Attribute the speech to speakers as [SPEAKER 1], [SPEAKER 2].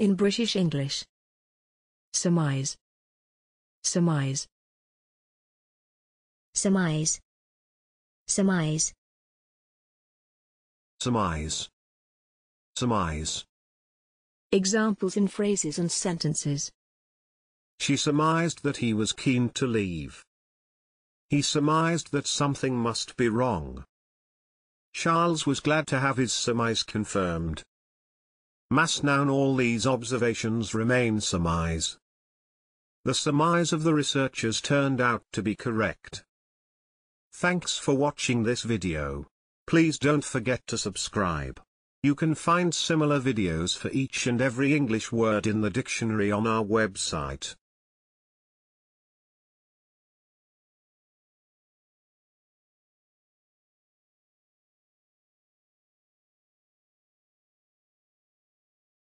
[SPEAKER 1] In British English. Surmise. Surmise.
[SPEAKER 2] surmise, surmise,
[SPEAKER 3] surmise, surmise.
[SPEAKER 1] Examples in phrases and sentences.
[SPEAKER 3] She surmised that he was keen to leave. He surmised that something must be wrong. Charles was glad to have his surmise confirmed. Mass noun all these observations remain surmise. The surmise of the researchers turned out to be correct. Thanks for watching this video. Please don't forget to subscribe. You can find similar videos for each and every English word in the dictionary on our website.